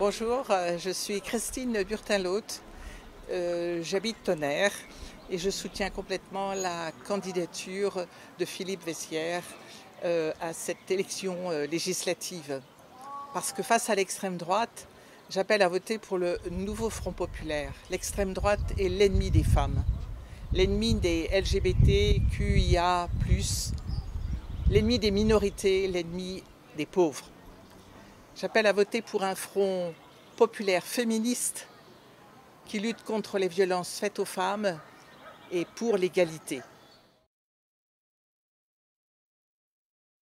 Bonjour, euh, je suis Christine Burtin-Loth, euh, j'habite Tonnerre et je soutiens complètement la candidature de Philippe Vessière euh, à cette élection législative. Parce que face à l'extrême droite, j'appelle à voter pour le nouveau Front populaire. L'extrême droite est l'ennemi des femmes, l'ennemi des LGBTQIA, l'ennemi des minorités, l'ennemi des pauvres. J'appelle à voter pour un front populaire féministe qui lutte contre les violences faites aux femmes et pour l'égalité.